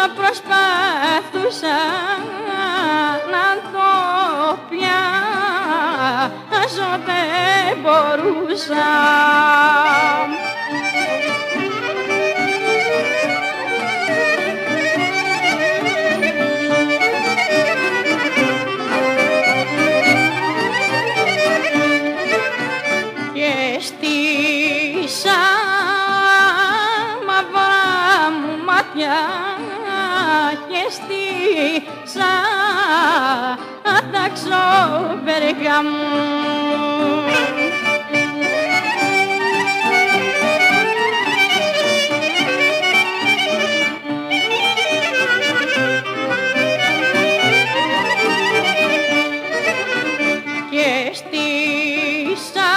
Κυνηγούσα, προσπαθούσα να το πιάσω δεν μπορούσα. Και στήσα μαύρα μου μάτια και στήσα τα ξόβεργα μου. Και στήσα